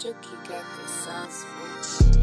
Jookie got the sauce.